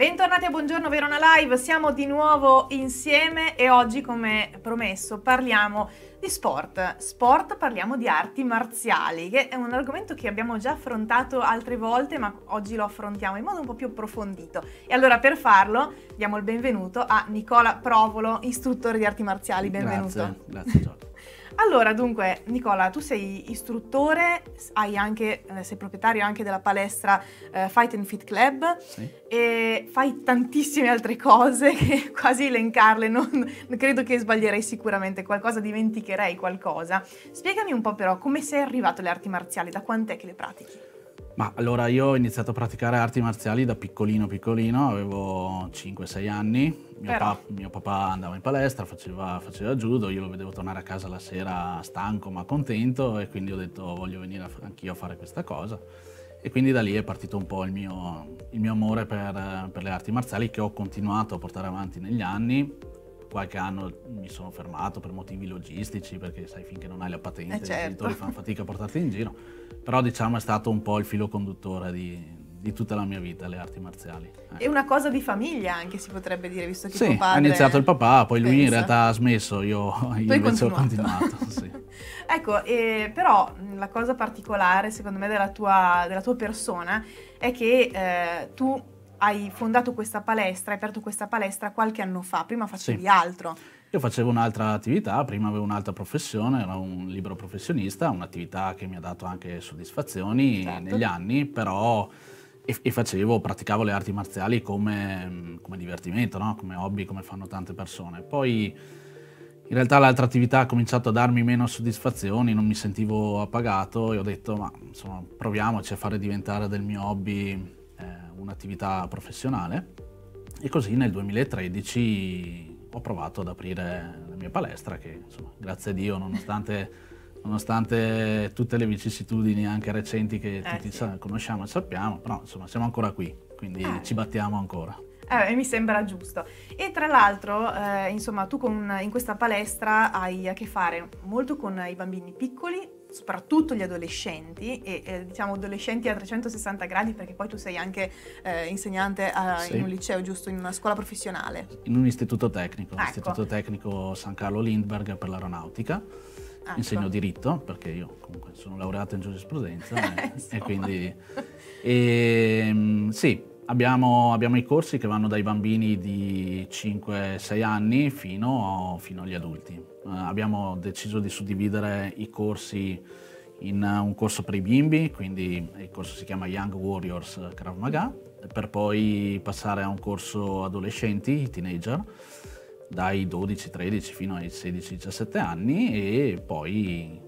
Bentornati a Buongiorno Verona Live, siamo di nuovo insieme e oggi come promesso parliamo di sport. Sport parliamo di arti marziali, che è un argomento che abbiamo già affrontato altre volte, ma oggi lo affrontiamo in modo un po' più approfondito. E allora per farlo diamo il benvenuto a Nicola Provolo, istruttore di arti marziali. Benvenuto. Grazie, grazie. Allora, dunque, Nicola, tu sei istruttore, anche, eh, sei proprietario anche della palestra eh, Fight and Fit Club sì. e fai tantissime altre cose che quasi elencarle, non, credo che sbaglierei sicuramente qualcosa, dimenticherei qualcosa. Spiegami un po' però come sei arrivato alle arti marziali, da quant'è che le pratichi? Ma allora io ho iniziato a praticare arti marziali da piccolino piccolino, avevo 5-6 anni, mio, pa- mio, papà andava in palestra, faceva, faceva, judo, io lo vedevo tornare a casa la sera stanco ma contento e quindi ho detto voglio venire anch'io a fare questa cosa. E quindi da lì è partito un po' il mio, il mio amore per, per le arti marziali che ho continuato a portare avanti negli anni qualche anno mi sono fermato per motivi logistici, perché sai, finché non hai la patente, eh certo. i genitori fanno fatica a portarti in giro, però diciamo è stato un po' il filo conduttore di, di tutta la mia vita, le arti marziali. È una cosa di famiglia anche si potrebbe dire, visto che sì, tuo padre... ha iniziato il papà, poi lui in realtà ha smesso, io, io invece ho continuato. sì. ecco, eh, però la cosa particolare secondo me della tua, della tua persona è che eh, tu hai fondato questa palestra, hai aperto questa palestra qualche anno fa, prima facevi sì. altro. Io facevo un'altra attività, prima avevo un'altra professione, ero un libero professionista, un'attività che mi ha dato anche soddisfazioni certo. negli anni, però e, e, facevo, praticavo le arti marziali come, come divertimento, no? come hobby, come fanno tante persone. Poi in realtà l'altra attività ha cominciato a darmi meno soddisfazioni, non mi sentivo appagato e ho detto ma insomma proviamoci a fare diventare del mio hobby un'attività professionale e così nel 2013 ho provato ad aprire la mia palestra che insomma, grazie a Dio nonostante, nonostante tutte le vicissitudini anche recenti che eh, tutti sì. conosciamo e sappiamo, però insomma siamo ancora qui, quindi eh. ci battiamo ancora. Eh, mi sembra giusto. E tra l'altro, eh, insomma, tu con, in questa palestra hai a che fare molto con i bambini piccoli, soprattutto gli adolescenti e eh, diciamo adolescenti a 360 gradi perché poi tu sei anche eh, insegnante a, sì. in un liceo, giusto, in una scuola professionale. In un istituto tecnico, ecco. l'istituto tecnico San Carlo Lindbergh per l'aeronautica. Ecco. Insegno diritto perché io comunque sono laureato in giurisprudenza e, e, quindi e, ehm, sì, Abbiamo, abbiamo, i corsi che vanno dai bambini di 5-6 anni fino, fino, agli adulti. Uh, abbiamo deciso di suddividere i corsi in uh, un corso per i bimbi, quindi il corso si chiama Young Warriors Krav Maga, per poi passare a un corso adolescenti, teenager, dai 12-13 fino ai 16-17 anni e poi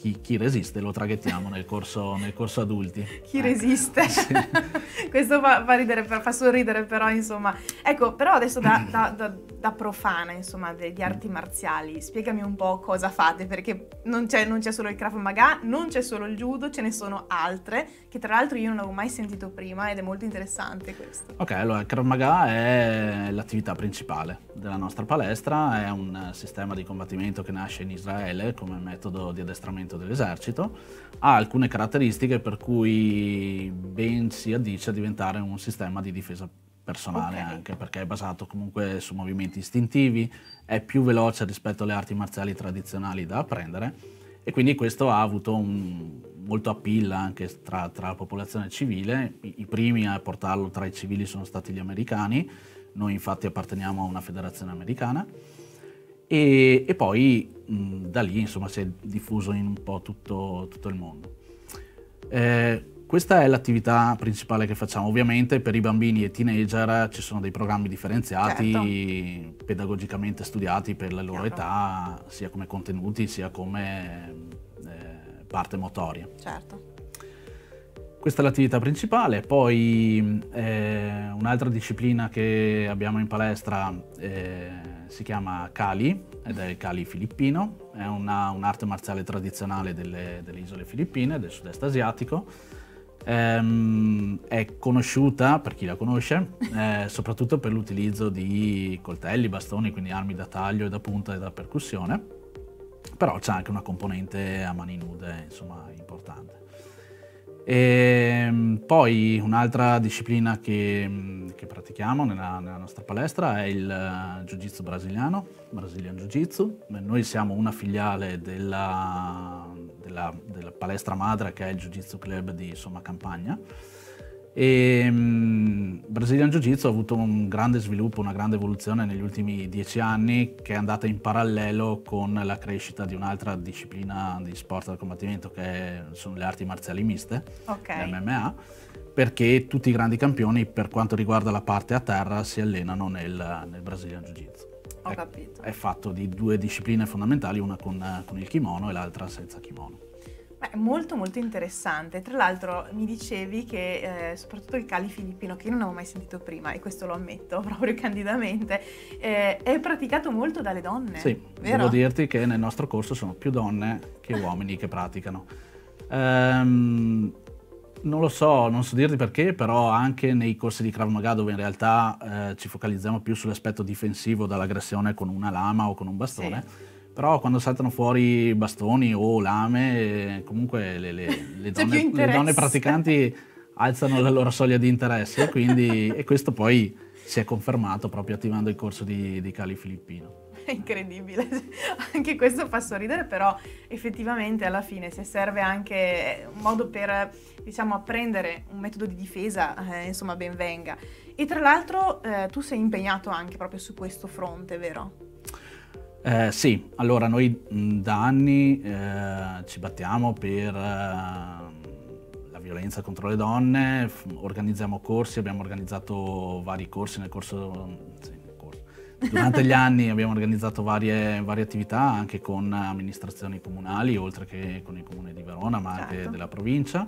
chi, chi, resiste lo traghettiamo nel corso, nel corso adulti. Chi ecco. resiste? Sì. Questo fa, fa, ridere, fa, sorridere però insomma. Ecco, però adesso da, da, da, da profana insomma di, di, arti marziali, spiegami un po' cosa fate perché non c'è, non c'è solo il Krav Maga, non c'è solo il judo, ce ne sono altre che tra l'altro io non avevo mai sentito prima ed è molto interessante questo. Ok, allora il Krav Maga è l'attività principale della nostra palestra, è un sistema di combattimento che nasce in Israele come metodo di addestramento comandamento dell'esercito, ha alcune caratteristiche per cui ben si addice a diventare un sistema di difesa personale okay. anche perché è basato comunque su movimenti istintivi, è più veloce rispetto alle arti marziali tradizionali da apprendere e quindi questo ha avuto un, molto appeal anche tra, tra, la popolazione civile. I, I, primi a portarlo tra i civili sono stati gli americani, noi infatti apparteniamo a una federazione americana e, e poi mh, da lì insomma, si è diffuso in un po' tutto, tutto il mondo. Eh, questa è l'attività principale che facciamo. Ovviamente per i bambini e teenager ci sono dei programmi differenziati, certo. pedagogicamente studiati per la loro Chiaro. età, sia come contenuti sia come eh, parte motoria. Certo. Questa è l'attività principale, poi eh, un'altra disciplina che abbiamo in palestra eh, si chiama Kali ed è il Kali filippino, è una, un'arte marziale tradizionale delle, delle, isole filippine, del sud-est asiatico. Ehm, è conosciuta, per chi la conosce, eh, soprattutto per l'utilizzo di coltelli, bastoni, quindi armi da taglio e da punta e da percussione, però c'è anche una componente a mani nude insomma, importante. E ehm, poi un'altra disciplina che, che pratichiamo nella, nella, nostra palestra è il uh, Jiu-Jitsu brasiliano, Brazilian Jiu-Jitsu. Noi siamo una filiale della, della, della, palestra madre che è il Jiu-Jitsu Club di Somma Campagna e um, Brazilian Jiu-Jitsu ha avuto un grande sviluppo, una grande evoluzione negli ultimi dieci anni che è andata in parallelo con la crescita di un'altra disciplina di sport da combattimento che sono le arti marziali miste, okay. l'MMA, perché tutti i grandi campioni per quanto riguarda la parte a terra si allenano nel, nel Brazilian Jiu-Jitsu. Ho è, capito. È fatto di due discipline fondamentali, una con, con il kimono e l'altra senza kimono. Beh, molto molto interessante. Tra l'altro mi dicevi che eh, soprattutto il Cali filippino, che io non avevo mai sentito prima, e questo lo ammetto proprio candidamente, eh, è praticato molto dalle donne. Sì, vero? devo dirti che nel nostro corso sono più donne che uomini che praticano. Um, non lo so, non so dirti perché, però anche nei corsi di Krav Maga dove in realtà eh, ci focalizziamo più sull'aspetto difensivo dall'aggressione con una lama o con un bastone. Sì però quando saltano fuori bastoni o lame, comunque le, le, le, donne, le donne, praticanti alzano la loro soglia di interesse quindi, e questo poi si è confermato proprio attivando il corso di, di Cali Filippino. Incredibile, anche questo fa sorridere, però effettivamente alla fine se serve anche un modo per diciamo, apprendere un metodo di difesa, eh, insomma ben venga. E tra l'altro eh, tu sei impegnato anche proprio su questo fronte, vero? Eh, sì, allora noi mh, da anni eh, ci battiamo per eh, la violenza contro le donne, organizziamo corsi, abbiamo organizzato vari corsi nel corso, sì, nel corso. Durante gli anni abbiamo organizzato varie, varie, attività anche con amministrazioni comunali, oltre che con il comune di Verona, ma certo. anche della provincia,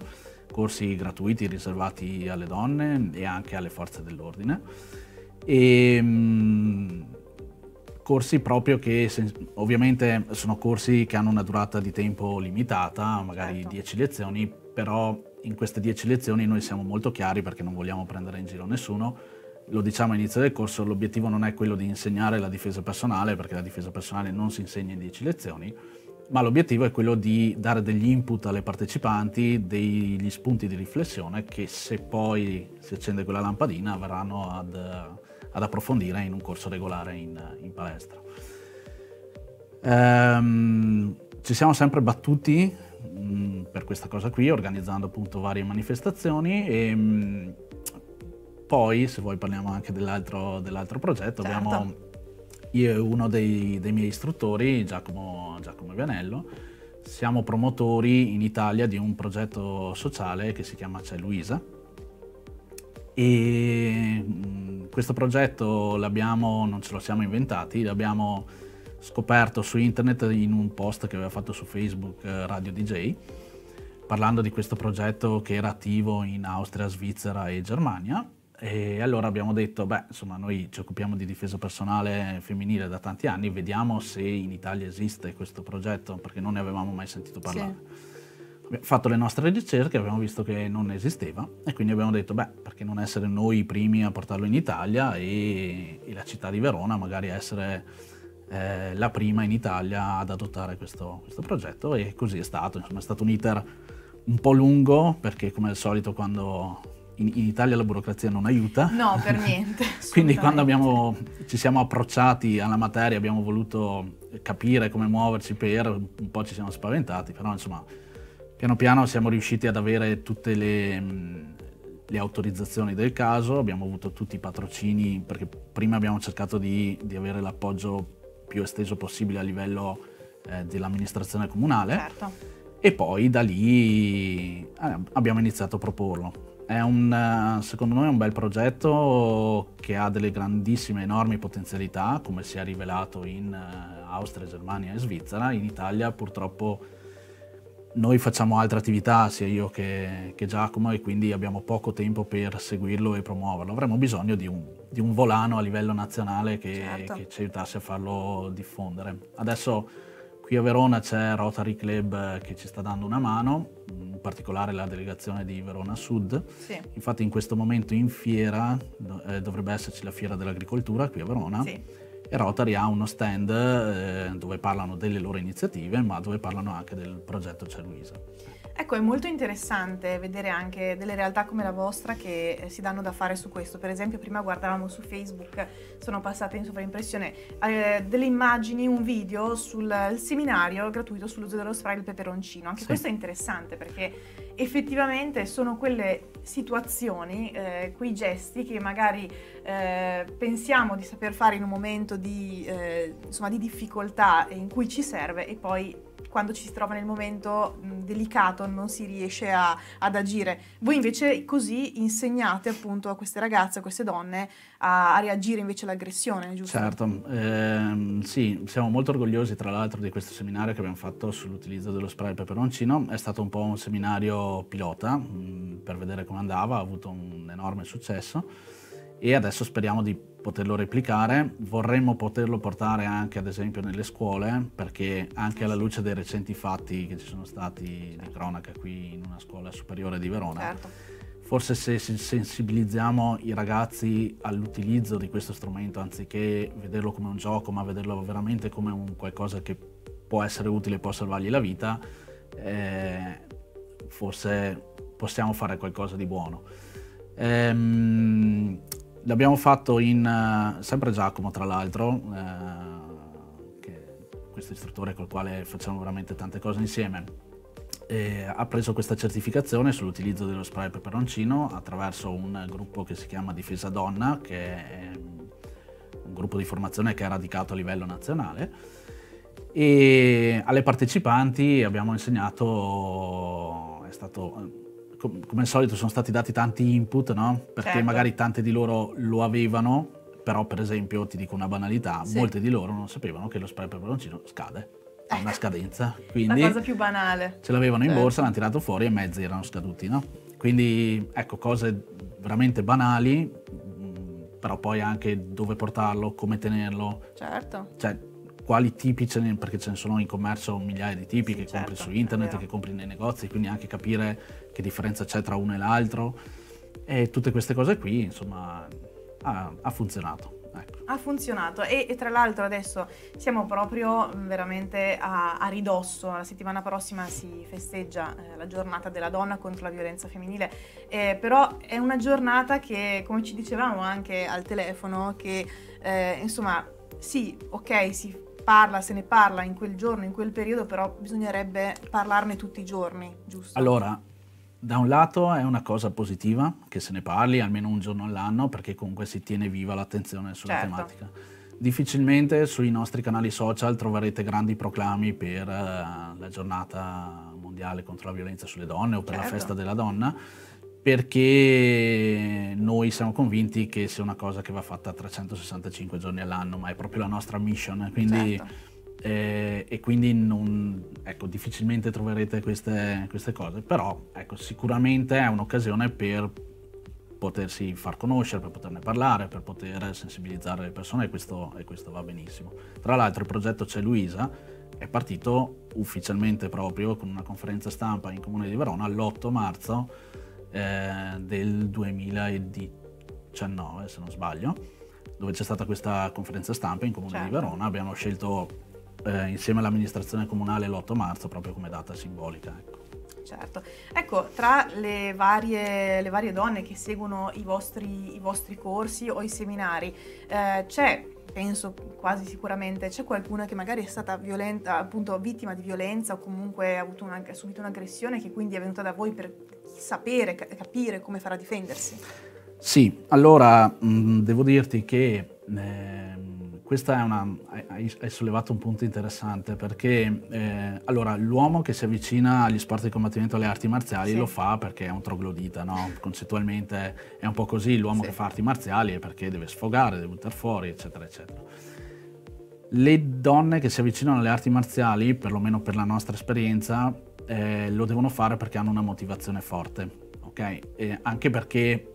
corsi gratuiti riservati alle donne e anche alle forze dell'ordine. E, mh, corsi proprio che ovviamente sono corsi che hanno una durata di tempo limitata, magari certo. 10 lezioni, però in queste 10 lezioni noi siamo molto chiari perché non vogliamo prendere in giro nessuno. Lo diciamo all'inizio del corso, l'obiettivo non è quello di insegnare la difesa personale, perché la difesa personale non si insegna in 10 lezioni, ma l'obiettivo è quello di dare degli input alle partecipanti, degli spunti di riflessione che se poi si accende quella lampadina verranno ad ad approfondire in un corso regolare in, in palestra. Ehm, ci siamo sempre battuti mh, mm, per questa cosa qui, organizzando appunto varie manifestazioni e mh, mm, poi, se vuoi parliamo anche dell'altro, dell'altro progetto, certo. abbiamo io e uno dei, dei miei istruttori, Giacomo, Giacomo Vianello, siamo promotori in Italia di un progetto sociale che si chiama C'è Luisa e mm, questo progetto l'abbiamo, non ce lo siamo inventati, l'abbiamo scoperto su internet in un post che aveva fatto su Facebook eh, Radio DJ, parlando di questo progetto che era attivo in Austria, Svizzera e Germania. E allora abbiamo detto, beh, insomma, noi ci occupiamo di difesa personale femminile da tanti anni, vediamo se in Italia esiste questo progetto, perché non ne avevamo mai sentito parlare. Sì fatto le nostre ricerche, abbiamo visto che non esisteva e quindi abbiamo detto, beh, perché non essere noi i primi a portarlo in Italia e, e la città di Verona magari essere eh, la prima in Italia ad adottare questo, questo, progetto e così è stato. Insomma, è stato un iter un po' lungo perché come al solito quando in, in Italia la burocrazia non aiuta. No, per niente. quindi quando abbiamo, ci siamo approcciati alla materia abbiamo voluto capire come muoverci per, un po' ci siamo spaventati, però insomma Piano piano siamo riusciti ad avere tutte le, mm, le autorizzazioni del caso, abbiamo avuto tutti i patrocini, perché prima abbiamo cercato di, di avere l'appoggio più esteso possibile a livello eh, dell'amministrazione comunale. Certo. E poi da lì eh, abbiamo iniziato a proporlo. È un, eh, secondo noi un bel progetto che ha delle grandissime, enormi potenzialità, come si è rivelato in eh, Austria, Germania e Svizzera. In Italia purtroppo noi facciamo altre attività, sia io che, che, Giacomo, e quindi abbiamo poco tempo per seguirlo e promuoverlo. Avremmo bisogno di un, di un volano a livello nazionale che, certo. che, ci aiutasse a farlo diffondere. Adesso qui a Verona c'è Rotary Club che ci sta dando una mano, in particolare la delegazione di Verona Sud. Sì. Infatti in questo momento in fiera eh, dovrebbe esserci la fiera dell'agricoltura qui a Verona. Sì e Rotary ha uno stand eh, dove parlano delle loro iniziative, ma dove parlano anche del progetto C'è. Ecco, è molto interessante vedere anche delle realtà come la vostra che eh, si danno da fare su questo. Per esempio, prima guardavamo su Facebook, sono passate in sovraimpressione eh, delle immagini, un video sul seminario gratuito sull'uso dello spray del peperoncino. Anche sì. questo è interessante perché effettivamente sono quelle situazioni, eh, quei gesti che magari eh, pensiamo di saper fare in un momento di, eh, insomma, di difficoltà in cui ci serve e poi quando ci si trova nel momento delicato non si riesce a, ad agire. Voi invece così insegnate appunto a queste ragazze, a queste donne a, a reagire invece all'aggressione, giusto? Certo, ehm, sì, siamo molto orgogliosi tra l'altro di questo seminario che abbiamo fatto sull'utilizzo dello spray peperoncino. È stato un po' un seminario pilota mh, per vedere come andava, ha avuto un enorme successo e adesso speriamo di poterlo replicare. Vorremmo poterlo portare anche ad esempio nelle scuole perché anche alla luce dei recenti fatti che ci sono stati di cronaca qui in una scuola superiore di Verona, certo. forse se sensibilizziamo i ragazzi all'utilizzo di questo strumento anziché vederlo come un gioco ma vederlo veramente come un qualcosa che può essere utile e può salvargli la vita, eh, forse possiamo fare qualcosa di buono. Ehm, L'abbiamo fatto in, uh, sempre Giacomo tra l'altro, uh, questo istruttore col quale facciamo veramente tante cose insieme, e ha preso questa certificazione sull'utilizzo dello spray peperoncino attraverso un gruppo che si chiama Difesa Donna, che è un gruppo di formazione che è radicato a livello nazionale. E alle partecipanti abbiamo insegnato, è stato come al solito sono stati dati tanti input, no? Perché certo. magari tante di loro lo avevano, però per esempio ti dico una banalità, sì. molte di loro non sapevano che lo spray peperoncino scade, ha una scadenza. Quindi La cosa più banale. Ce l'avevano certo. in borsa, l'hanno tirato fuori e mezzi erano scaduti, no? Quindi ecco, cose veramente banali, però poi anche dove portarlo, come tenerlo. Certo. Cioè, quali tipi ce ne, perché ce ne sono in commercio migliaia di tipi sì, che certo, compri su internet, che compri nei negozi, quindi anche capire che differenza c'è tra uno e l'altro e tutte queste cose qui, insomma, ha, ha funzionato. Ecco. Ha funzionato e, e, tra l'altro adesso siamo proprio veramente a, a ridosso, la settimana prossima si festeggia eh, la giornata della donna contro la violenza femminile, eh, però è una giornata che, come ci dicevamo anche al telefono, che eh, insomma sì, ok, si parla, se ne parla in quel giorno, in quel periodo, però bisognerebbe parlarne tutti i giorni, giusto? Allora, da un lato è una cosa positiva che se ne parli almeno un giorno all'anno perché comunque si tiene viva l'attenzione sulla certo. tematica. Difficilmente sui nostri canali social troverete grandi proclami per uh, la giornata mondiale contro la violenza sulle donne o per certo. la festa della donna perché noi siamo convinti che sia una cosa che va fatta 365 giorni all'anno, ma è proprio la nostra mission. Quindi, certo. eh, e quindi non, ecco, difficilmente troverete queste, queste cose, però ecco, sicuramente è un'occasione per potersi far conoscere, per poterne parlare, per poter sensibilizzare le persone e questo, e questo va benissimo. Tra l'altro il progetto C'è Luisa è partito ufficialmente proprio con una conferenza stampa in Comune di Verona l'8 marzo eh, del 2019, se non sbaglio, dove c'è stata questa conferenza stampa in Comune certo. di Verona. Abbiamo scelto eh, insieme all'amministrazione comunale l'8 marzo proprio come data simbolica. Ecco. Certo, ecco, tra le varie, le varie donne che seguono i vostri, i vostri, corsi o i seminari, eh, c'è penso quasi sicuramente, c'è qualcuna che magari è stata violenta, appunto vittima di violenza o comunque ha una, subito un'aggressione che quindi è venuta da voi per sapere, capire come farà a difendersi? Sì, allora mh, devo dirti che eh, questa è una, hai, hai, sollevato un punto interessante perché eh, allora, l'uomo che si avvicina agli sport di combattimento alle arti marziali sì. lo fa perché è un troglodita, no? concettualmente è un po' così, l'uomo sì. che fa arti marziali è perché deve sfogare, deve buttare fuori, eccetera, eccetera. Le donne che si avvicinano alle arti marziali, perlomeno per la nostra esperienza, eh, lo devono fare perché hanno una motivazione forte, ok? E anche perché,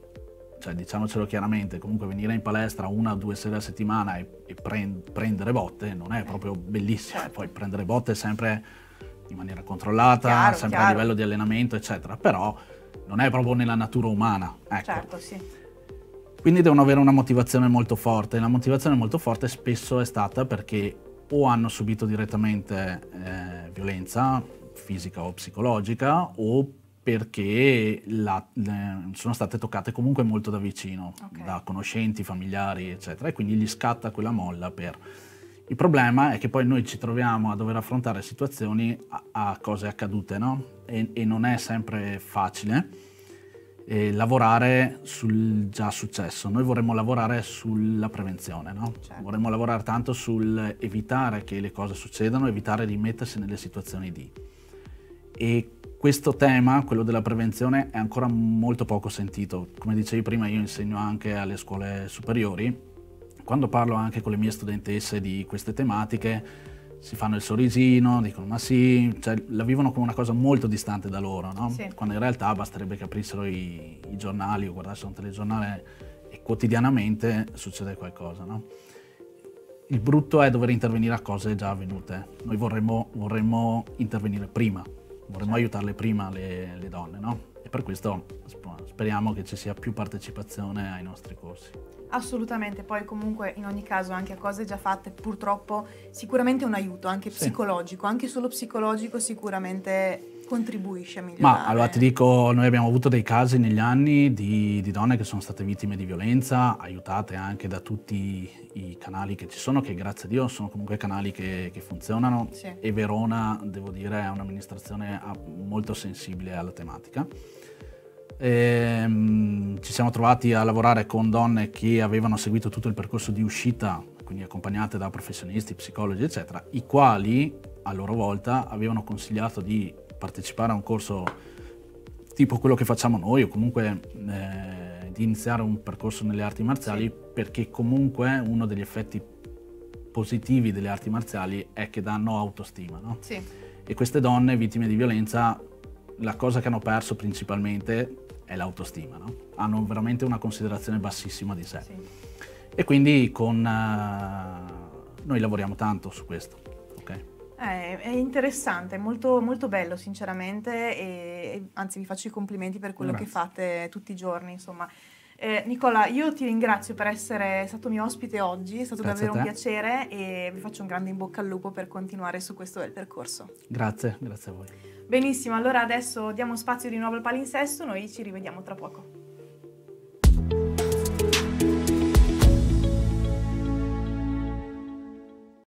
cioè, diciamocelo chiaramente, comunque venire in palestra una o due sere a settimana e, e prend- prendere botte non è proprio bellissimo. Certo. Poi prendere botte sempre in maniera controllata, chiaro, sempre chiaro. a livello di allenamento, eccetera, però non è proprio nella natura umana. Ecco. Certo, sì. Quindi devono avere una motivazione molto forte. La motivazione molto forte spesso è stata perché o hanno subito direttamente eh, violenza fisica o psicologica o perché la, le, sono state toccate comunque molto da vicino, okay. da conoscenti, familiari, eccetera, e quindi gli scatta quella molla per... Il problema è che poi noi ci troviamo a dover affrontare situazioni a, a cose accadute, no? E, e, non è sempre facile eh, lavorare sul già successo. Noi vorremmo lavorare sulla prevenzione, no? Certo. Vorremmo lavorare tanto sul evitare che le cose succedano, evitare di mettersi nelle situazioni di. E questo tema, quello della prevenzione, è ancora molto poco sentito. Come dicevi prima, io insegno anche alle scuole superiori. Quando parlo anche con le mie studentesse di queste tematiche, si fanno il sorrisino, dicono ma sì, cioè, la vivono come una cosa molto distante da loro, no? sì. quando in realtà basterebbe che aprissero i, i giornali o guardassero un telegiornale e quotidianamente succede qualcosa. No? Il brutto è dover intervenire a cose già avvenute, noi vorremmo, vorremmo intervenire prima, vorremmo aiutarle prima le, le donne, no? E per questo speriamo che ci sia più partecipazione ai nostri corsi. Assolutamente, poi comunque in ogni caso anche a cose già fatte purtroppo sicuramente un aiuto, anche sì. psicologico, anche solo psicologico sicuramente contribuisce a migliorare. Ma allora ti dico, noi abbiamo avuto dei casi negli anni di, di, donne che sono state vittime di violenza, aiutate anche da tutti i canali che ci sono, che grazie a Dio sono comunque canali che, che funzionano sì. e Verona, devo dire, è un'amministrazione molto sensibile alla tematica. E, um, ci siamo trovati a lavorare con donne che avevano seguito tutto il percorso di uscita, quindi accompagnate da professionisti, psicologi, eccetera, i quali a loro volta avevano consigliato di partecipare a un corso tipo quello che facciamo noi o comunque eh, di iniziare un percorso nelle arti marziali sì. perché comunque uno degli effetti positivi delle arti marziali è che danno autostima. No? Sì. E queste donne vittime di violenza, la cosa che hanno perso principalmente è l'autostima. No? Hanno veramente una considerazione bassissima di sé. Sì. E quindi con, uh, noi lavoriamo tanto su questo. Eh, è interessante, molto, molto bello sinceramente e anzi vi faccio i complimenti per quello Grazie. che fate tutti i giorni, insomma. Eh, Nicola, io ti ringrazio per essere stato mio ospite oggi, è stato Grazie davvero un piacere e vi faccio un grande in bocca al lupo per continuare su questo bel percorso. Grazie, grazie a voi. Benissimo, allora adesso diamo spazio di nuovo al palinsesto, noi ci rivediamo tra poco.